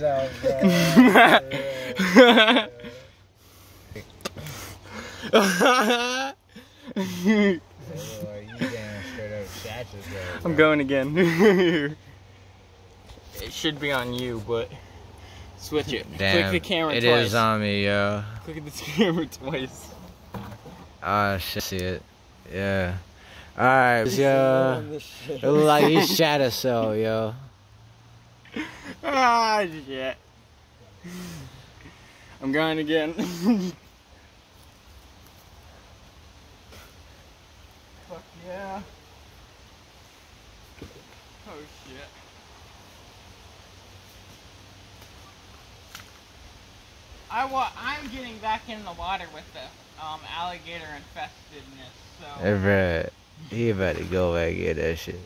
I'm going again. it should be on you, but switch it. Damn, Click the camera it twice. is on me, yo. Click at the camera twice. Ah, shit, see it. Yeah. Alright, yo. It look like he's shadow cell, yo. Ah, shit. I'm going again. Fuck yeah. Oh shit. I wa- I'm getting back in the water with the um, alligator infestedness, so. Hey, bruh, he about to go back and get that shit.